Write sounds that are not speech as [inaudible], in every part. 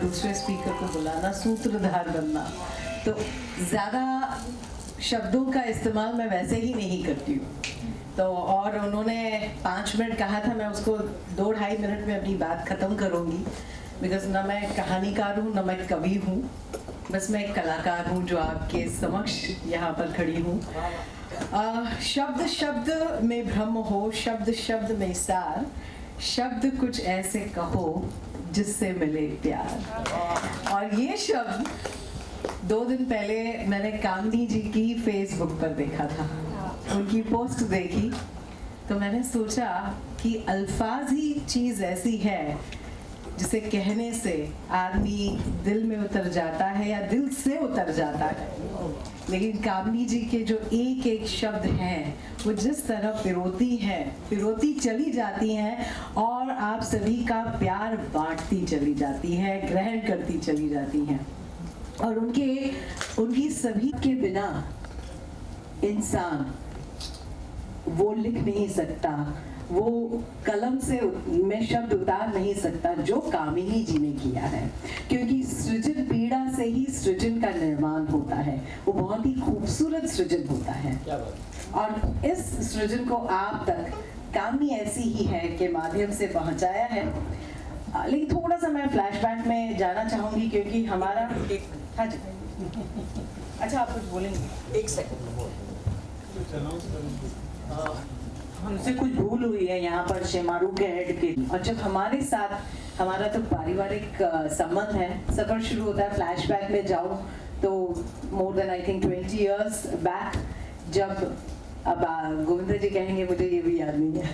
दूसरे स्पीकर को बुलाना सूत्रधार बनना। तो ज़्यादा शब्दों का इस्तेमाल मैं वैसे ही नहीं करती हूँ। तो और उन्होंने पाँच मिनट कहा था, मैं उसको दो ढाई मिनट में अपनी बात ख़त्म करूँगी। बिकॉज़ ना मैं कहानीकार हूँ, ना मैं कवि हूँ। बस मैं एक कलाकार हूँ जो आपके समक्ष यहाँ पर खड़ी हूँ। शब्द शब्द में भ्रम हो, शब्द शब्द में सार, शब्द कुछ ऐसे कहो जिससे मिले प्यार। और ये शब्द दो दिन पहले मैंने कामनी जी की फेसबुक पर देखा था। उनकी पोस्ट देखी तो मैंने सोचा कि अल्फाज ही चीज़ ऐसी है जिसे कहने से आदमी दिल में उतर जाता है या दिल से उतर जाता है। लेकिन कामनी जी के जो एक एक शब्द हैं, वो जिस तरह पिरोती हैं, पिरोती चली जाती हैं और आप सभी का प्यार बांटती चली जाती हैं, ग्रहण करती चली जाती हैं। और उनके, उनकी सभी के बिना इंसान वो लिख नहीं सकता। वो कलम से में शब्द उतार नहीं सकता जो कामिनी जी ने किया है। क्योंकि सृजन पीड़ा से ही सृजन का निर्माण होता है। वो बहुत ही खूबसूरत सृजन होता है। और इस सृजन को आप तक कामनी ऐसी ही है के माध्यम से पहुँचाया है। लेकिन थोड़ा सा मैं फ्लैशबैक में जाना चाहूँगी क्योंकि हमारा एक हाँ जी। अच्छा आप कुछ बोलेंगे? एक सेकंड हमसे कुछ भूल हुई है यहाँ पर शेमारू के हेड की? और जब हमारे साथ हमारा तो पारिवारिक संबंध है, सफ़र शुरू होता है फ्लैशबैक में जाओ तो more than I think twenty years back जब, अब गोविंदा जी कहेंगे, मुझे ये भी याद नहीं है।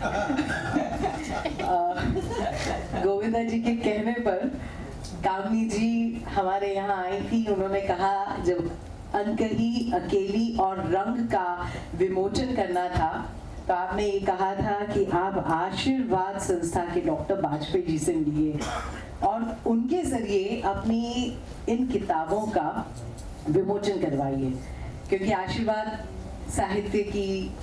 [laughs] गोविंदा जी के कहने पर कामनी जी हमारे यहाँ आई थी, उन्होंने कहा, जब अनकही अकेली और रंग का विमोचन करना था तो आपने ये कहा था कि आप आशीर्वाद संस्था के डॉक्टर वाजपेयी जी से मिलिए और उनके ज़रिए अपनी इन किताबों का विमोचन करवाइए, क्योंकि आशीर्वाद साहित्य की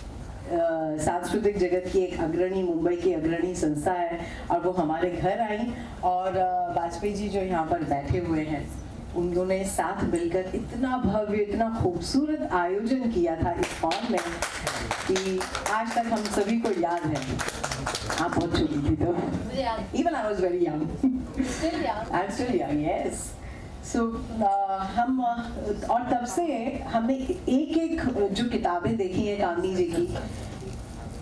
सांस्कृतिक जगत की एक अग्रणी, मुंबई की अग्रणी संस्था है और वो हमारे घर आई और वाजपेयी जी जो यहाँ पर बैठे हुए हैं। उन्होंने साथ मिलकर इतना भव्य इतना खूबसूरत आयोजन किया था इस फॉर्म में कि आज तक हम सभी को याद है। आप बहुत छोटी थी तो। Even I was very young I am still young yes so हम uh, और तब से हमने एक एक जो किताबें देखी हैं कामनी जी की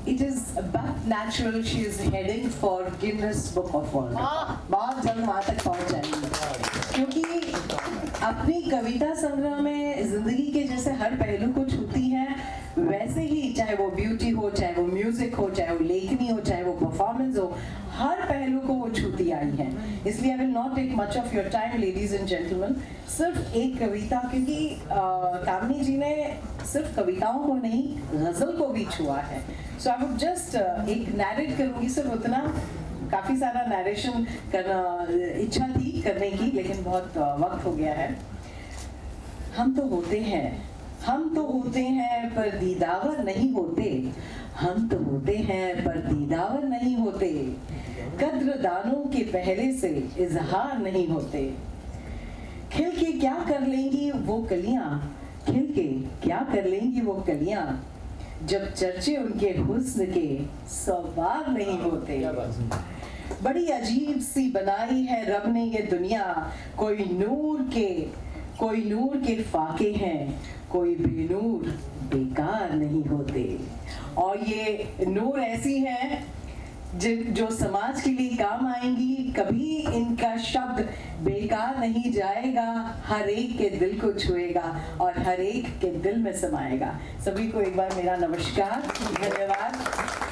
it is but natural she is heading for Guinness book of world. बहुत जल्द वहाँ तक पहुँच जाएँगे। क्योंकि अपनी कविता संग्रह में ज़िंदगी के जैसे हर पहलू को छूती है, वैसे ही चाहे वो ब्यूटी हो, चाहे वो म्यूज़िक हो, चाहे वो लेखनी हो, चाहे वो परफॉर्मेंस हो, हर पहलू को वो छूती आई है। इसलिए I will not take much of your time ladies and gentleman सिर्फ़ एक कविता, क्योंकि कामनी जी ने सिर्फ़ कविताओं को नहीं, गज़ल को भी छुआ है। सो आई वुड जस्ट एक नैरेट करूँगी, सिर्फ़ उतना। काफ़ी सारा नरेशन करना इच्छा थी करने की, लेकिन बहुत वक्त हो गया है। हम तो होते हैं। हम तो होते हैं, पर दीदावर नहीं होते। हम तो होते हैं, पर दीदावर नहीं होते। कद्र दानों के पहले से इजहार नहीं होते। खिल के क्या कर लेंगी वो कलियाँ? खिल के क्या कर लेंगी वो कलियाँ? जब चर्चे उनके हुस्न के सवार नहीं होते। बड़ी अजीब सी बनाई है रब ने ये दुनिया। कोई नूर के, कोई नूर के फाके हैं, कोई भी नूर बेकार नहीं होते। और ये नूर ऐसी हैं जो समाज के लिए काम आएँगी, कभी इनका शब्द बेकार नहीं जाएगा, हर एक के दिल को छुएगा और हर एक के दिल में समाएगा। सभी को एक बार मेरा नमस्कार, धन्यवाद।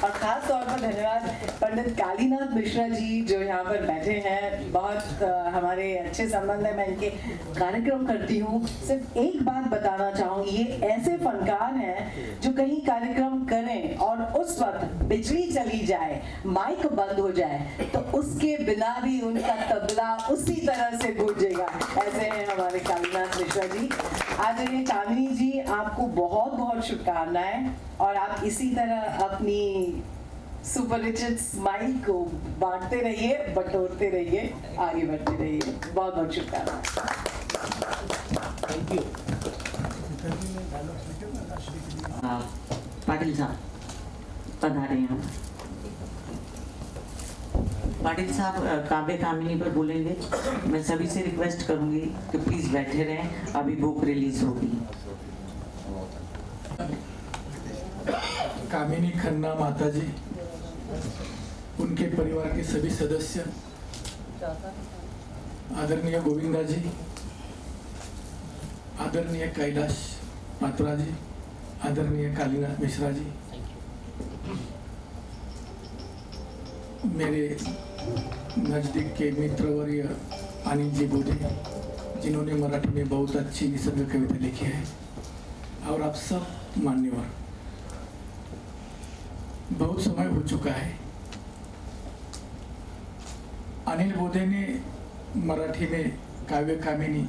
और खास तौर पर धन्यवाद पंडित कालीनाथ मिश्रा जी, जो यहाँ पर बैठे हैं। बहुत हमारे अच्छे संबंध है। मैं इनके कार्यक्रम करती हूँ। सिर्फ़ एक बात बताना चाहूँगी, ये ऐसे फनकार हैं जो कहीं कार्यक्रम करें और उस वक्त बिजली चली जाए, माइक बंद हो जाए तो उसके बिना भी उनका तबला उसी तरह से गूंजेगा ऐसे हैं हमारे कालीनाथ मिश्रा जी। आदरणीय कामिनी जी आपको बहुत बहुत शुभकामनाएँ और आप इसी तरह अपनी सुपर रिचर्ड स्माइल को बांटते रहिए बटोरते रहिए आगे बढ़ते रहिए। बहुत बहुत शुभकामनाएँ। थैंक यू पाटिल साहब पधारे यहाँ पाटिल साहब काव्य कामिनी पर बोलेंगे। मैं सभी से रिक्वेस्ट करूँगी कि प्लीज़ बैठे रहें, अभी बुक रिलीज़ होगी। कामिनी खन्ना माता जी उनके परिवार के सभी सदस्य, आदरणीय गोविंदा जी आदरणीय कैलाश मात्रा जी आदरणीय कालीना मिश्रा जी मेरे नज़दीक के मित्रवर्य अनिल जी बोधे जिन्होंने मराठी में बहुत अच्छी निसर्ग कविता लिखी है, और आप सब मान्यवर। बहुत समय हो चुका है। अनिल बोधे ने मराठी में काव्य कामिनी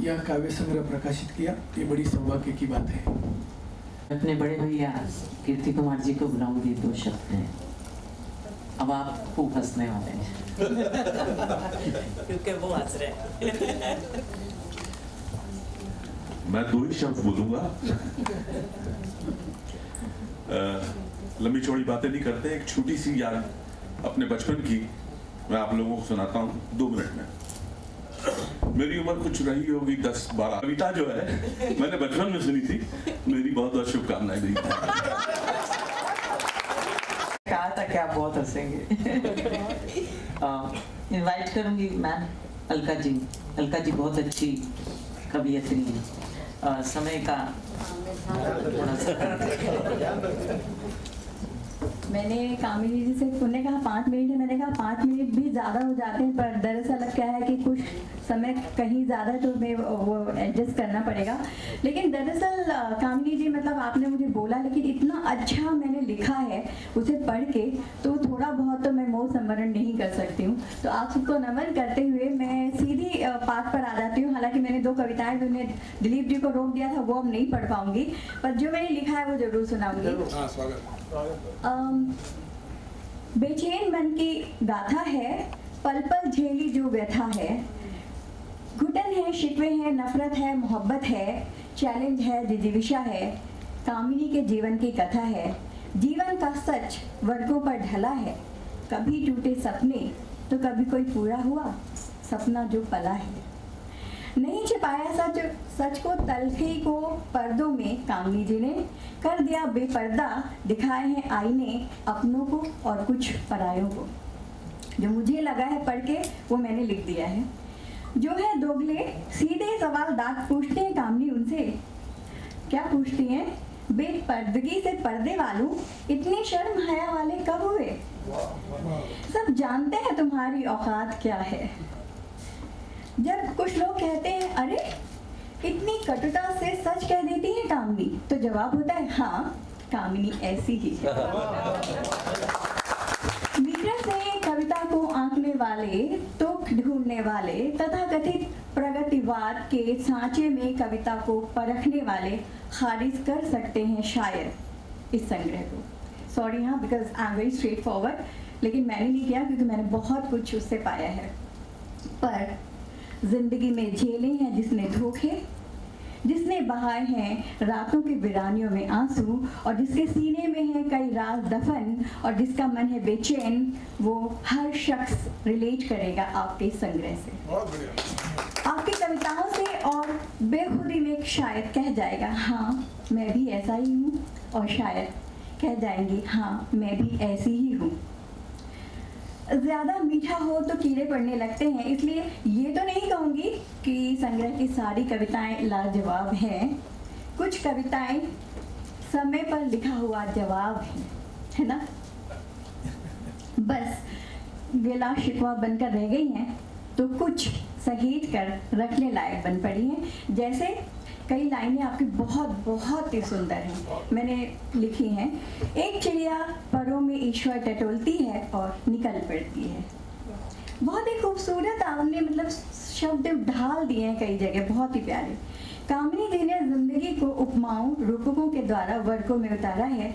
यह काव्य संग्रह प्रकाशित किया, ये बड़ी सौभाग्य की बात है। अपने बड़े भैया, कीर्ति कुमार जी को बुलाऊँगी, दो शब्द हैं। अब आप खूब हंसने वाले हैं। क्योंकि वो हंस रहे मैं दो ही शब्द बोलूँगा। लंबी चौड़ी बातें नहीं करते एक छोटी सी याद अपने बचपन की मैं आप लोगों को सुनाता हूँ दो मिनट में। मेरी उम्र कुछ रही होगी दस बारह। कविता जो है मैंने बचपन में सुनी थी। मेरी बहुत बहुत शुभकामनाएँ दी। कहा था कि आप बहुत हंसेंगे। [laughs] इनवाइट करूँगी मैम अलका जी। अलका जी बहुत अच्छी कवियत्री हैं। समय का थोड़ा सा मैंने कामिनी जी से उन्होंने कहा पाँच मिनट है मैंने कहा पाँच मिनट भी ज़्यादा हो जाते हैं पर दरअसल क्या है कि कुछ समय कहीं ज़्यादा तो मैं वो एडजस्ट करना पड़ेगा। लेकिन दरअसल कामनी जी मतलब आपने मुझे बोला लेकिन इतना अच्छा मैंने लिखा है उसे पढ़ के तो थोड़ा बहुत तो मैं मोह संवरण नहीं कर सकती हूँ। तो आप सबको नमन करते हुए मैं सीधी पाठ पर आ जाती हूँ। हालाँकि मैंने दो कविताएँ भी उन्हें दिलीप जी को रोक दिया था वो अब नहीं पढ़ पाऊँगी। पर जो मैंने लिखा है वो ज़रूर सुनाऊँगी। बेचैन मन की गाथा है पल पल झेली जो व्यथा है। घुटन है, शिकवे हैं, नफरत है, मोहब्बत है, चैलेंज है जिजीविशा है कामिनी के जीवन की कथा है। जीवन का सच वर्गों पर ढला है। कभी टूटे सपने तो कभी कोई पूरा हुआ, सपना जो पला है। नहीं छिपाया सच सच को तलखी को पर्दों में कामनी जी ने कर दिया बेपर्दा, दिखाए हैं आईने अपनों को और कुछ परायों को। जो मुझे लगा है पढ़ के, वो मैंने लिख दिया है। जो है दोगले सीधे सवाल दाग पूछते हैं कामनी उनसे। क्या पूछती हैं? बेपर्दगी से पर्दे वालों इतनी शर्म हया वाले कब हुए? सब जानते हैं तुम्हारी औकात क्या है। जब कुछ लोग कहते हैं अरे इतनी कटुता से सच कह देती है कामनी तो जवाब होता है हाँ कामिनी ऐसी ही। [laughs] मीटर से कविता को आंकने वाले तुक ढूँढने वाले तथा कथित प्रगतिवाद के सांचे में कविता को परखने वाले खारिज कर सकते हैं शायद इस संग्रह को। सॉरी हाँ because I am very straightforward लेकिन मैंने नहीं किया क्योंकि मैंने बहुत कुछ उससे पाया है। पर ज़िंदगी में झेले हैं जिसने धोखे जिसने बहाए हैं रातों के वीरानियों में आँसू और जिसके सीने में है कई राज दफन और जिसका मन है बेचैन वो हर शख्स रिलेट करेगा आपके संग्रह से। आपकी कविताओं से और बेखुदी में शायद कह जाएगा हाँ मैं भी ऐसा ही हूँ। और शायद कह जाएँगी हाँ मैं भी ऐसी ही हूँ। ज़्यादा मीठा हो तो कीड़े पड़ने लगते हैं। इसलिए ये तो नहीं कहूँगी कि संग्रह की सारी कविताएँ लाजवाब हैं। कुछ कविताएँ समय पर लिखा हुआ जवाब है है ना? बस गिला शिकवा बनकर रह गई हैं तो कुछ सहेज कर रखने लायक बन पड़ी हैं। जैसे कई लाइनें आपकी बहुत बहुत ही सुंदर हैं। मैंने लिखी हैं। एक चिड़िया परों में ईश्वर टटोलती है और निकल पड़ती है। बहुत ही खूबसूरत आपने मतलब शब्द ढाल दिए हैं कई जगह, बहुत ही प्यारे। कामिनी जी ने ज़िंदगी को उपमाओं, रूपकों के द्वारा वर्गों में उतारा है।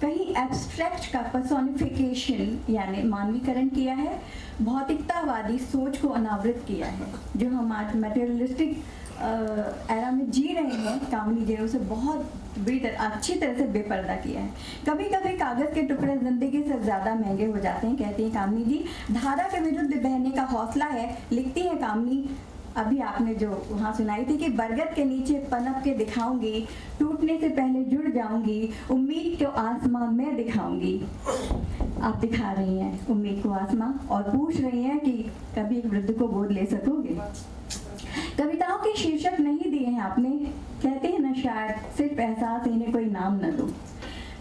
कहीं एब्स्ट्रैक्ट का पर्सोनिफिकेशन यानी मानवीकरण किया है। भौतिकतावादी सोच को अनावृत किया है, जो हम आज मटेरियलिस्टिक एरा में जी रहे हैं कामनी जी ने उसे बहुत बुरी तरह, अच्छी तरह से बेपर्दा किया है। कभी कभी कागज़ के टुकड़े ज़िंदगी से ज़्यादा महँगे हो जाते हैं, कहती हैं कामनी जी, धारा के विरुद्ध बहने का हौसला है। लिखती है कामनी अभी आपने जो वहाँ सुनाई थी कि बरगद के नीचे पनप के दिखाऊँगी, टूटने से पहले जुड़ जाऊँगी, उम्मीद को आसमां मैं दिखाऊँगी। आप दिखा रही हैं उम्मीद को आसमां, और पूछ रही हैं कि कभी एक वृद्ध को गोद ले सकोगे? कविताओं के शीर्षक नहीं दिए हैं आपने। कहते हैं ना शायद, सिर्फ़ एहसास इन्हें कोई नाम न दो।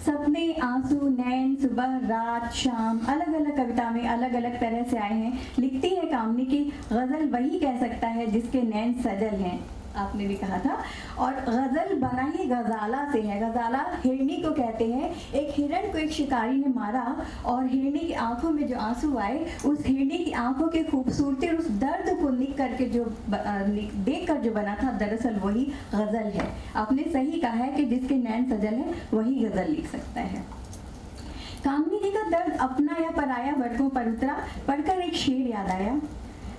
सपने, आँसू, नैन, सुबह, रात, शाम अलग अलग कविता में अलग अलग तरह से आए हैं। लिखती है कामनी की, गज़ल वही कह सकता है जिसके नैन सजल हैं। आपने भी कहा था। और गज़ल बना ही, गजाला से है। गजाला हिरनी को कहते हैं। एक हिरण को एक शिकारी ने मारा और हिरनी की आँखों में जो आँसू आए, उस हिरनी की आँखों की खूबसूरती और उस दर्द को लिख करके जो देख कर जो बना था, दरअसल वही गज़ल है। आपने सही कहा है कि जिसके नैन सजल है, वही गज़ल लिख सकता है। कामनी जी का दर्द अपना या पराया वर्गों पर उतरा पढ़कर एक शेर याद आया।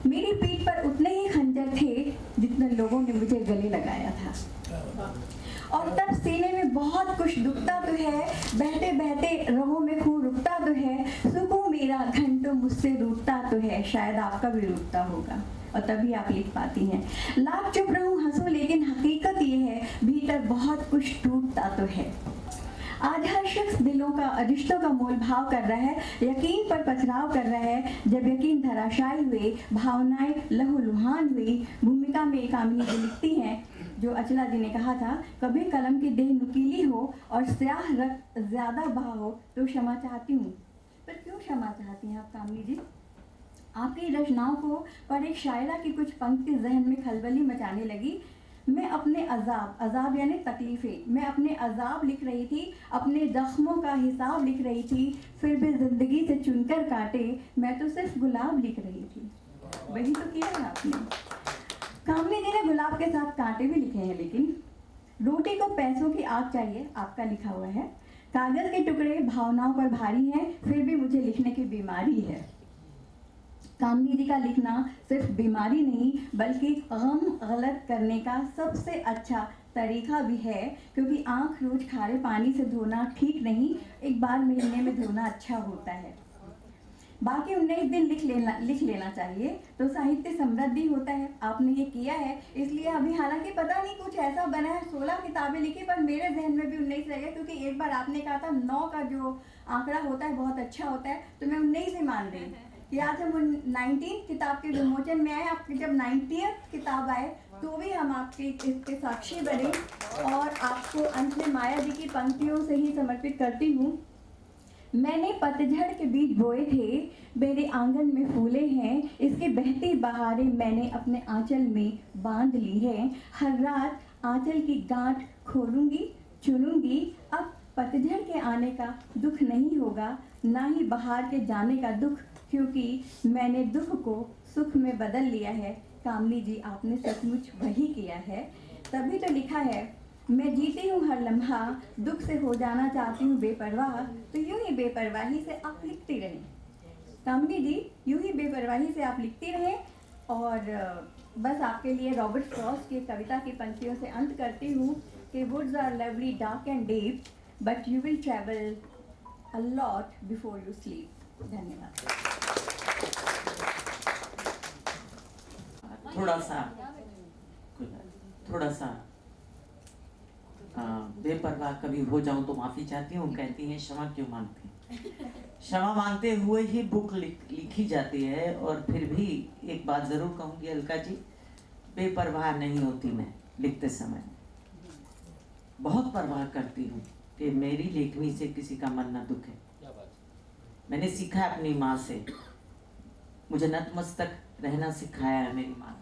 मेरी पीठ पर उतने ही खंजर थे जितने लोगों ने मुझे गले लगाया था। और तब सीने में बहुत कुछ दुखता तो है बहते बहते रहो में खून रुकता तो है, सुकून मेरा घंटों मुझसे रूटता तो है, शायद आपका भी रूटता होगा, और तभी आप लिख पाती हैं। लाख चुप रहूँ, हंसो, लेकिन हकीकत ये है, भीतर बहुत कुछ टूटता तो है। आज हर शख्स दिलों का, रिश्तों का मोल भाव कर रहा है, यकीन पर पथराव कर रहा है। जब यकीन धराशायी हुए, भावनाएँ लहूलुहान हुई, भूमिका में कामनी जो लिखती हैं, जो अचला जी ने कहा था, कभी कलम की देह नुकीली हो और स्याह रक्त ज़्यादा बहा हो तो क्षमा चाहती हूँ। पर क्यों क्षमा चाहती हैं आप कामनी जी? आपकी रचनाओं को, पर एक शायरा की कुछ पंक्ति जहन में खलबली मचाने लगी मैं अपने अजाब अजाब यानी तकलीफ़ें, मैं अपने अजाब लिख रही थी, अपने जख्मों का हिसाब लिख रही थी, फिर भी ज़िंदगी से चुनकर काटे, मैं तो सिर्फ़ गुलाब लिख रही थी। वही तो किया है आपने। कामनी जी ने गुलाब के साथ कांटे भी लिखे हैं, लेकिन रोटी को पैसों की आग चाहिए, आपका लिखा हुआ है। कागज़ के टुकड़े भावनाओं पर भारी हैं, फिर भी मुझे लिखने की बीमारी है। कामनी का लिखना सिर्फ़ बीमारी नहीं, बल्कि गम गलत करने का सबसे अच्छा तरीका भी है, क्योंकि आँख रोज खारे पानी से धोना ठीक नहीं, एक बार महीने में धोना अच्छा होता है। बाकी उन्नीस दिन लिख लेना लिख लेना चाहिए। तो साहित्य समृद्धि होता है, आपने ये किया है, इसलिए अभी हालाँकि पता नहीं कुछ ऐसा बना है, सोलह किताबें लिखी, पर मेरे जहन में भी उन्नीस रहेगा क्योंकि एक बार आपने कहा था, नौ का जो आंकड़ा होता है, बहुत अच्छा होता है तो मैं उन्नीस ही मान रही हूँ। आज हम नाइनटीन किताब के विमोचन में आए, आपकी जब नाइनटी किताब आए तो भी हम आपके इसके साक्षी बने और आपको अंत में माया जी की पंक्तियों से ही समर्पित करती हूँ। मैंने पतझड़ के बीज बोए थे, मेरे आँगन में फूले हैं, इसके बहती बहारें मैंने अपने आंचल में बाँध ली है। हर रात आंचल की गांठ खोलूँगी, चुनूँगी, अब पतझड़ के आने का दुख नहीं होगा, ना ही बहार के जाने का दुख क्योंकि मैंने दुख को सुख में बदल लिया है। कामनी जी, आपने सचमुच वही किया है। तभी तो लिखा है, मैं जीती हूँ हर लम्हा, दुख से हो जाना चाहती हूँ बेपरवाह तो यूँ ही बेपरवाही से आप लिखती रहें। कामनी जी, यूँ ही बेपरवाही से आप लिखती रहें और बस आपके लिए रॉबर्ट फ्रॉस्ट की कविता की पंक्तियों से अंत करती हूँ कि woods are lovely, dark and deep, but you will travel a lot before you sleep. धन्यवाद। थोड़ा सा थोड़ा सा बेपरवाह कभी हो जाऊँ तो माफ़ी चाहती हूँ कहती हैं क्षमा क्यों मांगती क्षमा मांगते हुए ही बुक लिख, लिखी जाती है और फिर भी एक बात ज़रूर कहूँगी अलका जी बेपरवाह नहीं होती मैं लिखते समय। बहुत परवाह करती हूँ कि मेरी लेखनी से किसी का मन न दुखे। मैंने सीखा अपनी माँ से। मुझे नतमस्तक रहना सिखाया है मेरी माँ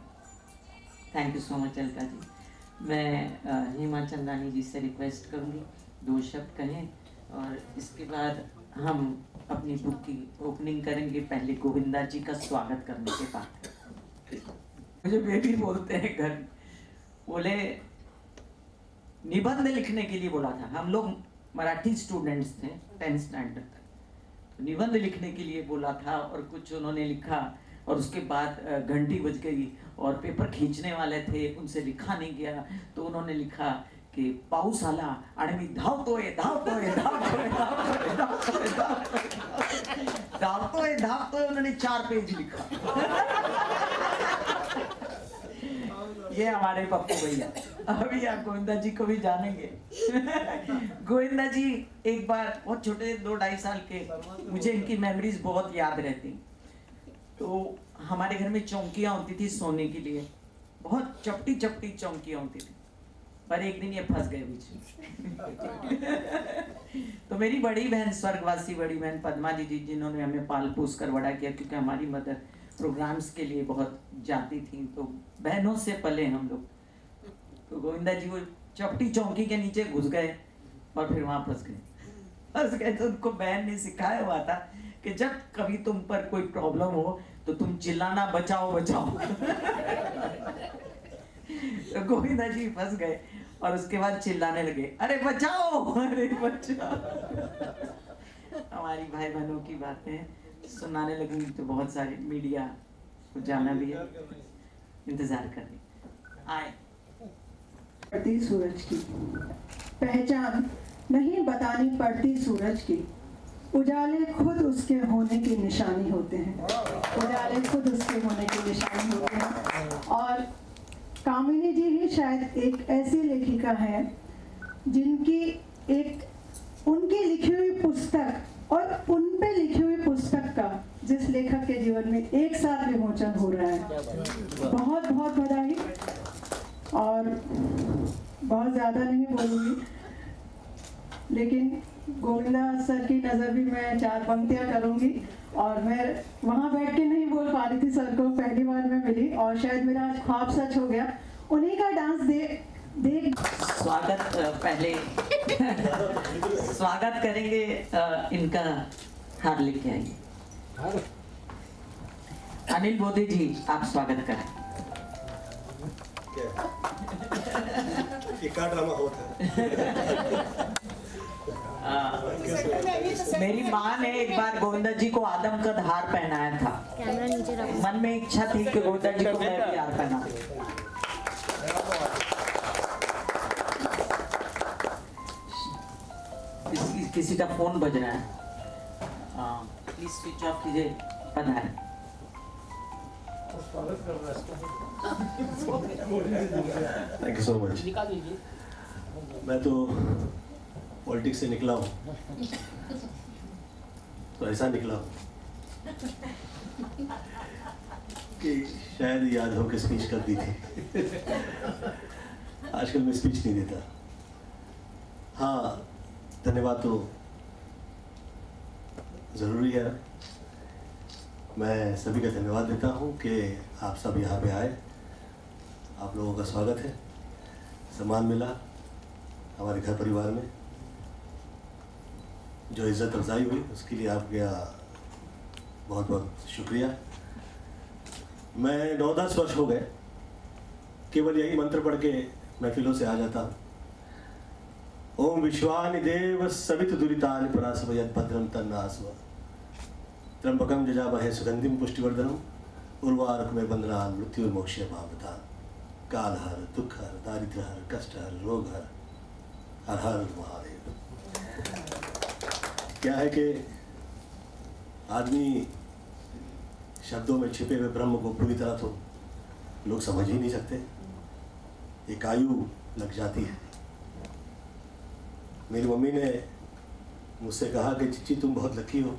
thank you so much Alka ji. मैं हेमा चंदानी जी से रिक्वेस्ट करूँगी, दो शब्द कहें, और इसके बाद हम अपनी बुक की ओपनिंग करेंगे, पहले गोविंदा जी का स्वागत करने के बाद। मुझे बेबी बोलते हैं घर बोले, निबंध लिखने के लिए बोला था। हम लोग मराठी स्टूडेंट्स थे टेंथ स्टैंडर्ड तक। निबंध लिखने के लिए बोला था और कुछ उन्होंने लिखा और उसके बाद घंटी बज गई और पेपर खींचने वाले थे, उनसे लिखा नहीं गया। तो उन्होंने लिखा कि पाऊस आला आणि मी धावतोय धावतोय धावतोय धावतोय धावतोय धावतोय धावतोय धावतोय उन्होंने चार पेज लिखा। [laughs] ये हमारे पप्पू भैया। अभी आप गोविंदा जी को भी जानेंगे। गोविंदा जी, एक बार, बहुत छोटे दो ढाई साल के, मुझे इनकी मेमोरीज बहुत याद रहती। तो हमारे घर में चौंकियाँ होती थी सोने के लिए। बहुत चपटी चपटी चौंकियाँ होती थी। पर एक दिन ये फंस गए बीच तो मेरी बड़ी बहन, स्वर्गवासी बड़ी बहन, पदमा जी जी, जिन्होंने हमें पाल पोस कर बड़ा किया, क्योंकि हमारी मदर प्रोग्राम्स के लिए बहुत जाती थी। तो बहनों से पले हम लोग। तो गोविंदा जी वो चपटी चौकी के नीचे घुस गए और फिर वहाँ फंस गए। फंस गए तो उनको बहन ने सिखाया हुआ था कि जब कभी तुम पर कोई प्रॉब्लम हो तो तुम चिल्लाना, बचाओ बचाओ। तो गोविंदा जी फंस गए और उसके बाद चिल्लाने लगे, अरे, बचाओ अरे, बचाओ। हमारी भाई बहनों की बातें सुनाने लगेंगी तो बहुत सारी मीडिया को जाना भी है। इंतज़ार कर रही आए। पड़ती सूरज की। पहचान नहीं बतानी पड़ती सूरज की। उजाले खुद उसके होने की निशानी होते हैं। उजाले खुद उसके होने की निशानी होते हैं। और कामिनी जी ही शायद एक ऐसी लेखिका है, जिनकी एक, उनकी लिखी हुई पुस्तक और उन पे लिखी हुई पुस्तक का जिस लेखक के जीवन में एक साथ विमोचन हो रहा है। बहुत बहुत बधाई। और बहुत ज़्यादा नहीं बोलूँगी। लेकिन गोविंदा सर की नज़र भी मैं चार पंक्तियाँ करूँगी और मैं वहाँ बैठ के नहीं बोल पा रही थी सर को पहली बार मैं मिली और शायद मेरा आज ख्वाब सच हो गया। उन्हीं का डांस देख देख। स्वागत पहले [laughs] स्वागत करेंगे इनका हार लेके आइए। अनिल बोधे जी आप स्वागत करें। ये का ड्रामा होता है? मेरी माँ ने एक बार गोविंदा जी को आदम का हार पहनाया था। कैमरा नीचे रखो। मन में इच्छा थी कि गोविंदा जी को मैं भी हार पहना। किसी किसी का फ़ोन बज रहा है। प्लीज़ स्विच ऑफ़ कीजिए। पधार थैंक यू सो मच मैं तो पॉलिटिक्स से निकला हूँ। तो ऐसा निकला हूँ कि शायद याद हो कि स्पीच कर दी थी। आजकल मैं स्पीच नहीं देता। हाँ धन्यवाद तो ज़रूरी है। मैं सभी का धन्यवाद देता हूँ कि आप सब यहाँ पे आए। आप लोगों का स्वागत है। सम्मान मिला हमारे घर परिवार में। जो इज़्ज़त अफजाई हुई, उसके लिए आपका बहुत बहुत शुक्रिया। मैं नौ दस वर्ष हो गए। केवल यही मंत्र पढ़ के महफिलों से आ जाता हूँ। ओम विश्वानि देव सवित दुरितानि परासवयत भद्रम तन्नास्व। त्र्यंबकम जजामहे सुगंधिम पुष्टिवर्धनम उर्वारुक में बंधनान मृत्युर्मोक्ष भावतान। काल हर दुख हर दारिद्र हर कष्ट हर रोग हर हर हर महादेव। क्या है कि आदमी शब्दों में छिपे हुए ब्रह्म को पूरी तरह तो लोग समझ ही नहीं सकते। एक आयु लग जाती है। मेरी मम्मी ने मुझसे कहा कि चिच्ची तुम बहुत लकी हो।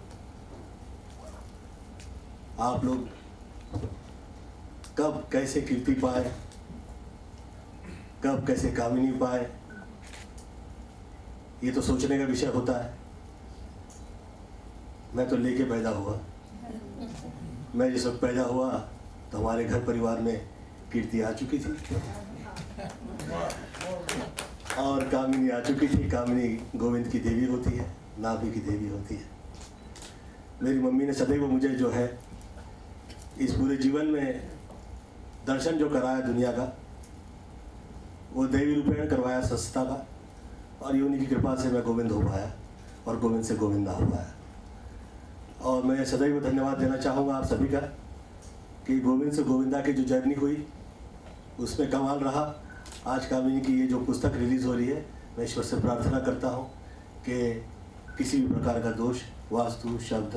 आप लोग कब, कैसे कीर्ति पाए? कब, कैसे कामिनी पाए? ये तो सोचने का विषय होता है। मैं तो लेके पैदा हुआ। मैं जिस वक्त पैदा हुआ तो हमारे घर परिवार में कीर्ति आ चुकी थी। और कामिनी आ चुकी थी। कामिनी गोविंद की देवी होती है, नाभि की देवी होती है। मेरी मम्मी ने सदैव मुझे जो है इस पूरे जीवन में दर्शन जो कराया दुनिया का, वो देवी रूपेण करवाया सस्ता का, और ये उन्हीं की कृपा से मैं गोविंद हो पाया, और गोविंद से गोविंदा हो पाया। और मैं सदैव धन्यवाद देना चाहूँगा आप सभी का, कि गोविंद से गोविंदा की जो जर्नी हुई, उसमें कमाल रहा। आज कामिनी की ये जो पुस्तक रिलीज़ हो रही है, मैं ईश्वर से प्रार्थना करता हूँ कि किसी भी प्रकार का दोष, वास्तु, शब्द,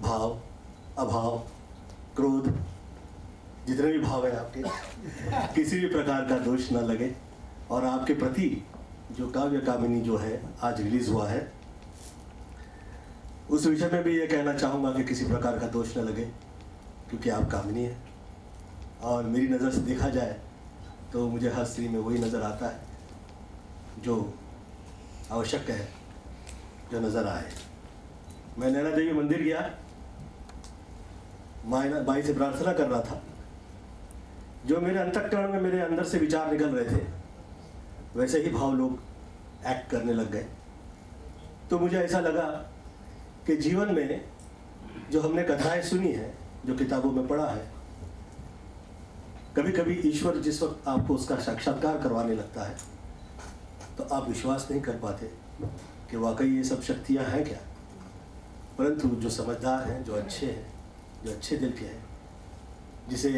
भाव, अभाव क्रोध, जितने भी भाव हैं आपके, किसी भी प्रकार का दोष न लगे। और आपके प्रति जो काव्य कामिनी जो है, आज रिलीज़ हुआ है, उस विषय में भी ये कहना चाहूँगा कि किसी प्रकार का दोष न लगे, क्योंकि आप कामिनी है। और मेरी नज़र से देखा जाए तो मुझे हर स्त्री में वही नज़र आता है, जो आवश्यक है, जो नज़र आए। मैं नैना देवी मंदिर गया मायना बाई से प्रार्थना कर रहा था। जो मेरे अंतकरण में मेरे अंदर से विचार निकल रहे थे, वैसे ही भाव लोग एक्ट करने लग गए। तो मुझे ऐसा लगा कि जीवन में जो हमने कथाएँ सुनी है, जो किताबों में पढ़ा है कभी कभी ईश्वर जिस वक्त आपको उसका साक्षात्कार करवाने लगता है तो आप विश्वास नहीं कर पाते कि वाकई ये सब शक्तियाँ हैं क्या? परंतु जो समझदार हैं, जो अच्छे हैं जो अच्छे दिल के हैं जिसे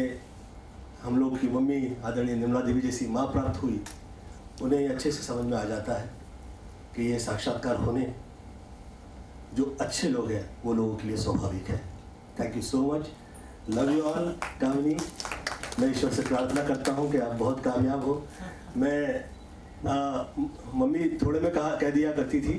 हम लोग की मम्मी आदरणीय निर्मला देवी जैसी माँ प्राप्त हुई उन्हें अच्छे से समझ में आ जाता है कि ये साक्षात्कार होने जो अच्छे लोग हैं वो लोगों के लिए स्वाभाविक है। Thank you so much love you all Kamini मैं ईश्वर से प्रार्थना करता हूँ कि आप बहुत कामयाब हो। मैं आ, मम्मी थोड़े में कहा कह दिया करती थी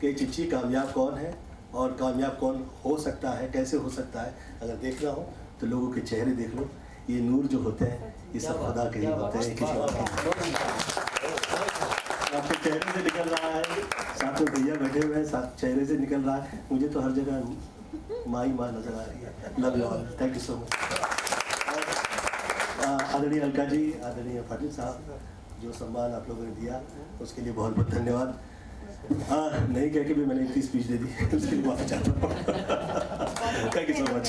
कि चिच्ची कामयाब कौन है? और कामयाब कौन हो सकता है कैसे हो सकता है अगर देखना हो तो लोगों के चेहरे देख लो। ये नूर जो होते हैं ये सब खुदा के ही होते हैं किसी और आपके चेहरे से निकल रहा है साथ में भैया बैठे हुए हैं साथ चेहरे से निकल रहा है। मुझे तो हर जगह माँ ही माँ नज़र आ रही है। Love you all thank you so much आदरणीय अलका जी आदरणीय पाटिल साहब जो सम्मान आप लोगों ने दिया उसके लिए बहुत बहुत धन्यवाद। आ, नहीं कह के भी मैंने इतनी स्पीच दे दी। उसके लिए माफ़ी चाहता हूँ। थैंक यू सो मच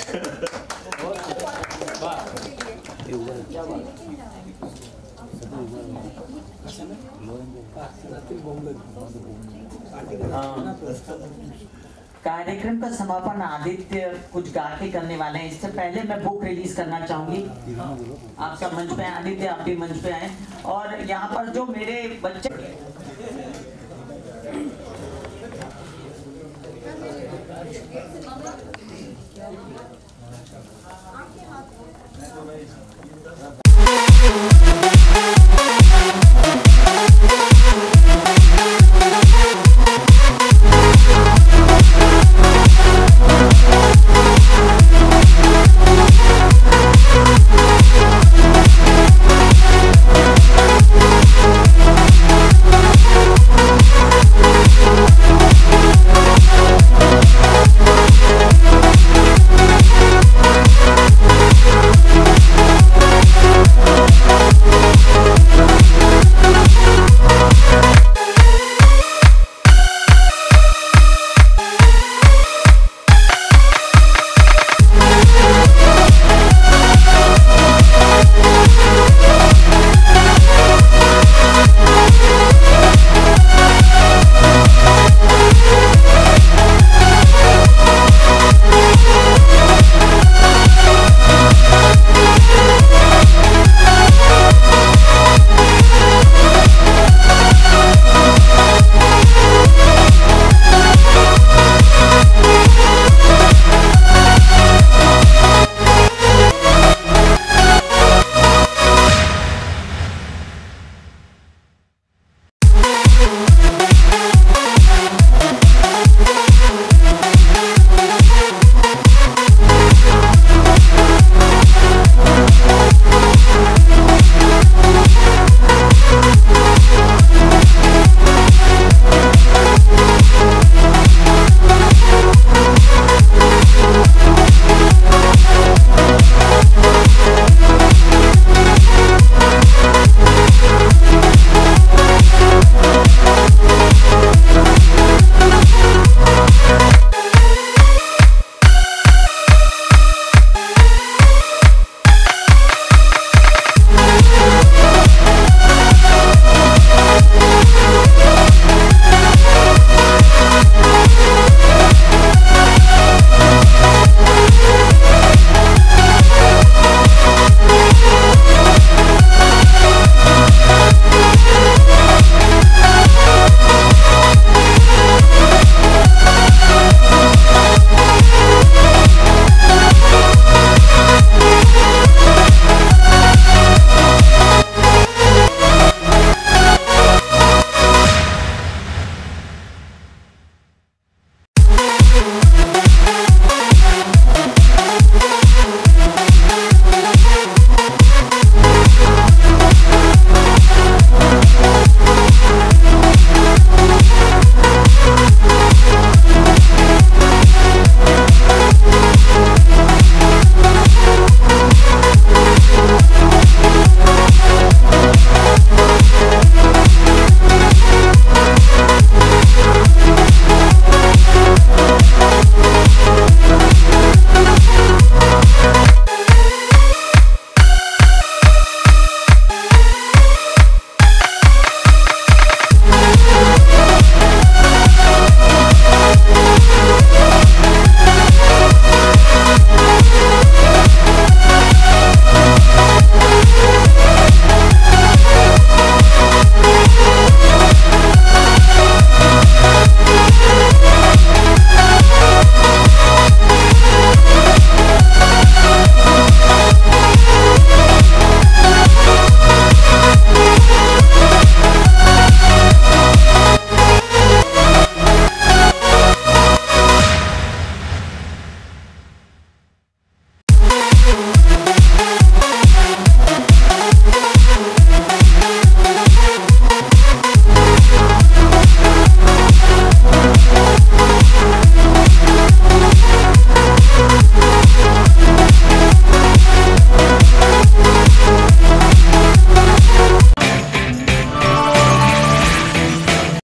कार्यक्रम का समापन आदित्य कुछ गा के करने वाले हैं। इससे पहले मैं बुक रिलीज़ करना चाहूँगी। आप सब मंच पे आदित्य आप भी मंच पे आए। और यहाँ पर जो मेरे बच्चे Merci.